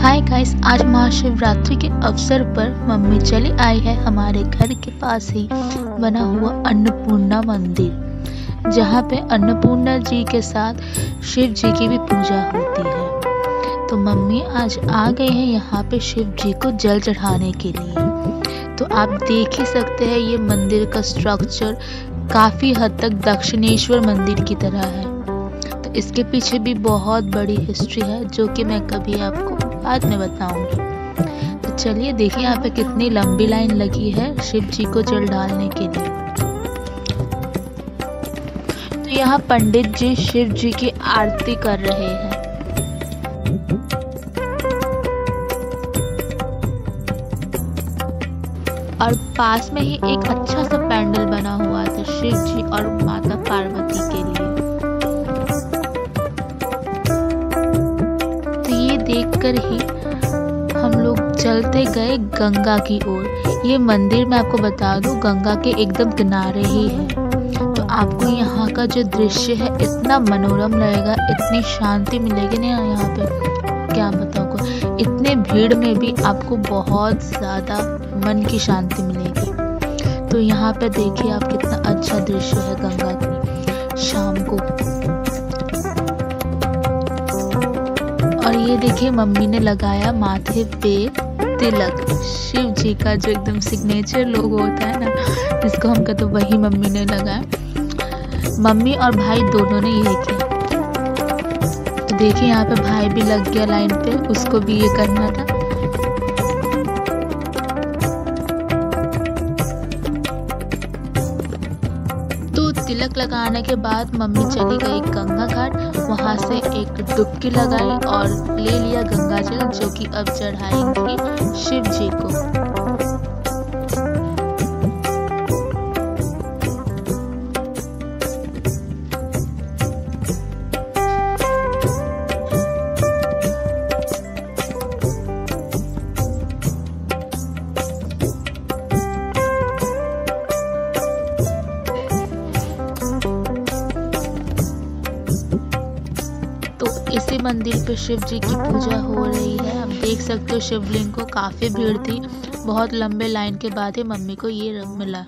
Hi guys आज महाशिवरात्रि के अवसर पर मम्मी चली आई है हमारे घर के पास ही बना हुआ अन्नपूर्णा मंदिर, जहाँ पे अन्नपूर्णा जी के साथ शिव जी की भी पूजा होती है। तो मम्मी आज आ गए हैं यहाँ पे शिव जी को जल चढ़ाने के लिए। तो आप देख ही सकते हैं ये मंदिर का स्ट्रक्चर काफ़ी हद तक दक्षिणेश्वर मंदिर की तरह है। इसके पीछे भी बहुत बड़ी हिस्ट्री है, जो कि मैं कभी आपको बाद में बताऊँगी। तो चलिए देखिए यहाँ पे कितनी लंबी लाइन लगी है शिव जी को जल डालने के लिए। तो यहाँ पंडित जी शिव जी की आरती कर रहे हैं। और पास में ही एक अच्छा सा पैंडल बना हुआ था शिव जी और माता पार्वती देखकर ही हम लोग चलते गए गंगा की ओर। ये मंदिर मैं आपको बता दूँ, गंगा के एकदम किनारे ही है। तो आपको यहाँ का जो दृश्य है, इतना मनोरम रहेगा इतनी शांति मिलेगी ना यहाँ पे। क्या बताऊँ इतने भीड़ में भी आपको बहुत ज़्यादा मन की शांति मिलेगी। तो यहाँ पे देखिए आप कितना अच्छा दृश्य है गंगा की। शाम को और ये देखिए, मम्मी ने लगाया माथे पे तिलक। शिव जी का जो एकदम सिग्नेचर लोग होता है ना हम कहते वही मम्मी ने लगाया। मम्मी और भाई दोनों ने यही किया। तो देखिए, यहाँ पे भाई भी लग गया लाइन पे, उसको भी ये करना था। तिलक लगाने के बाद मम्मी चली गई गंगा घाट। वहाँ से एक डुबकी लगाई और ले लिया गंगा जल जो कि अब चढ़ाएँगे शिव इसी मंदिर पे शिव जी की पूजा हो रही है। आप देख सकते हो शिवलिंग को काफ़ी भीड़ थी। बहुत लंबे लाइन के बाद ही मम्मी को ये रंग मिला।